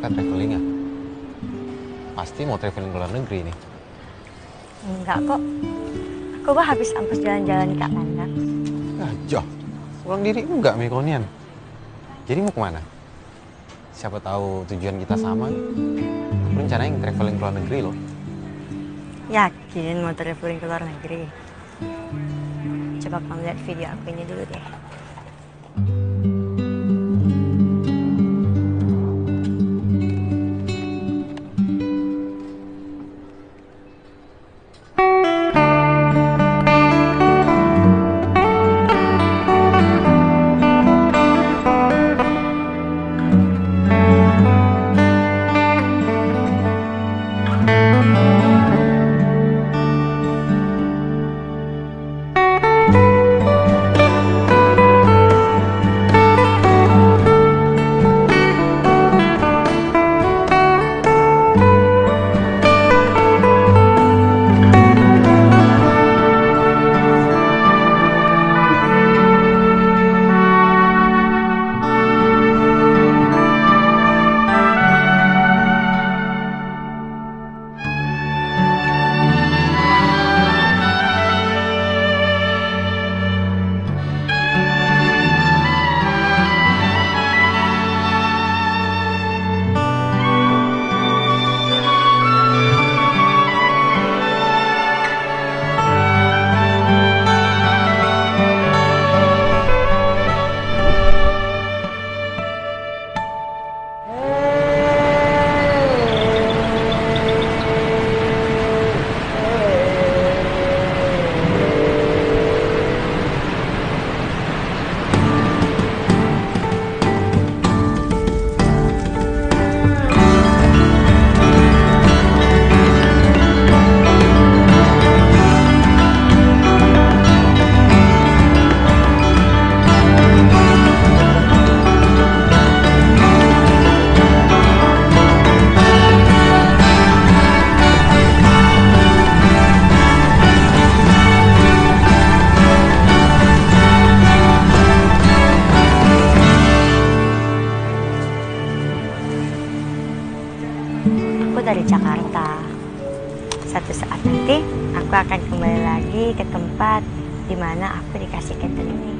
suka traveling ya? Pasti mau traveling ke luar negeri nih. Enggak kok. Aku kok habis ampus jalan-jalan ke Landak. Gajah. Ulang diri enggak Mekonian. Jadi mau ke mana? Siapa tahu tujuan kita sama. Aku rencananya traveling ke luar negeri loh. Yakin mau traveling ke luar negeri? Coba kamu lihat video aku ini dulu deh. Dari Jakarta. Satu saat nanti aku akan kembali lagi ke tempat di mana aku dikasih catering ini.